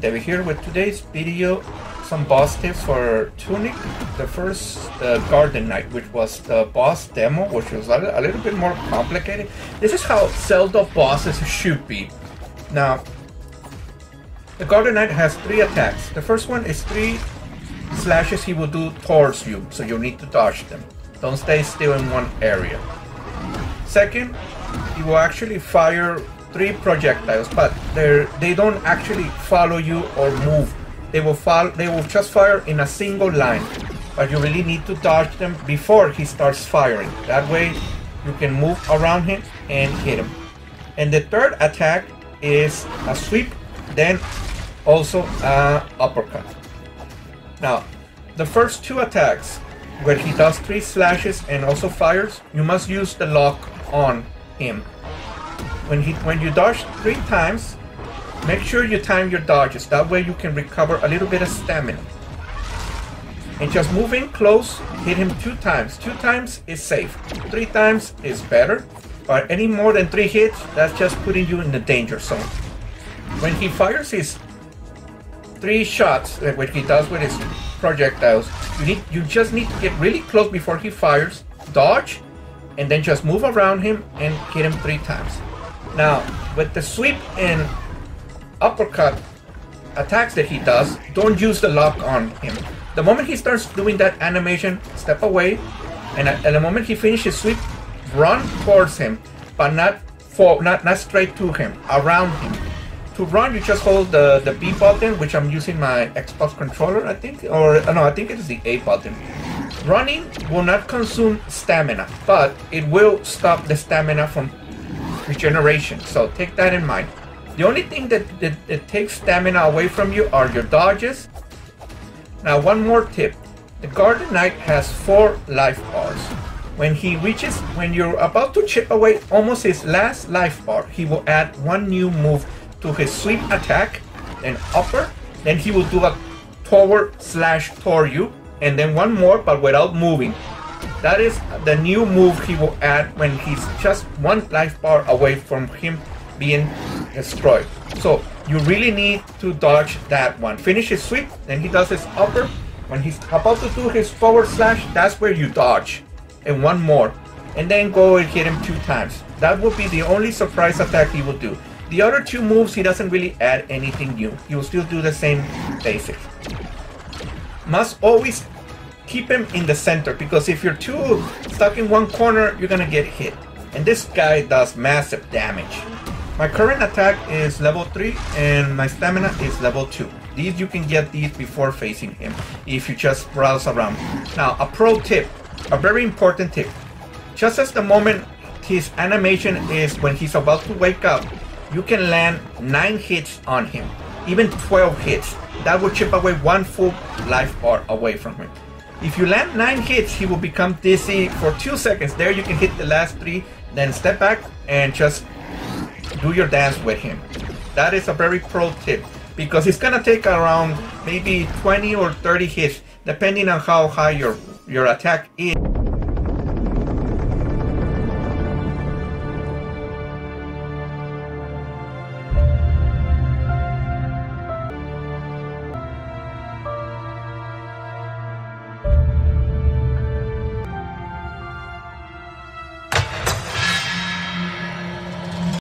David here with today's video some boss tips for Tunic. The first uh, Garden Knight, which was the boss demo, which was a, a little bit more complicated. This is how Zelda bosses should be. Now, the Garden Knight has three attacks. The first one is three slashes he will do towards you, so you need to dodge them. Don't stay still in one area. Second, he will actually fire three projectiles, but they they don't actually follow you or move. They will fall. They will just fire in a single line, but you really need to dodge them before he starts firing. That way, you can move around him and hit him. And the third attack is a sweep, then also a uppercut. Now, the first two attacks, where he does three slashes and also fires, you must use the lock on him when he when you dodge three times, make sure you time your dodges. That way you can recover a little bit of stamina. And just move in close, hit him two times. Two times is safe. Three times is better. But any more than three hits, that's just putting you in the danger zone. When he fires his three shots, what he does with his projectiles, you need you just need to get really close before he fires, dodge, and then just move around him and hit him three times. Now, with the sweep and uppercut attacks that he does, don't use the lock on him. The moment he starts doing that animation, step away, and at, the moment he finishes sweep, run towards him, but not for not not straight to him, around him. To run, you just hold the the B button, which I'm using my Xbox controller, I think, or uh, no, I think it is the A button. Running will not consume stamina, but it will stop the stamina from regeneration. So take that in mind. The only thing that, that, that takes stamina away from you are your dodges. Now one more tip. The Garden Knight has four life bars. When he reaches, when you're about to chip away almost his last life bar, he will add one new move to his sweep attack, then upper, then he will do a toward slash toward you, and then one more but without moving. That is the new move he will add when he's just one life bar away from him being destroyed. So you really need to dodge that one. Finish his sweep, then he does his upper. When he's about to do his forward slash, that's where you dodge. And one more. And then go and hit him two times. That will be the only surprise attack he will do. The other two moves, he doesn't really add anything new. He will still do the same basics. Must always keep him in the center because if you're too stuck in one corner, you're gonna get hit. And this guy does massive damage. My current attack is level 3 and my stamina is level 2. These you can get these before facing him if you just browse around. Now a pro tip, a very important tip. Just as the moment his animation is when he's about to wake up, you can land 9 hits on him, even 12 hits. That will chip away one full life bar away from him. If you land 9 hits, he will become dizzy for 2 seconds. There you can hit the last 3, then step back and just do your dance with him. That is a very pro tip because it's gonna take around maybe 20 or 30 hits depending on how high your, your attack is.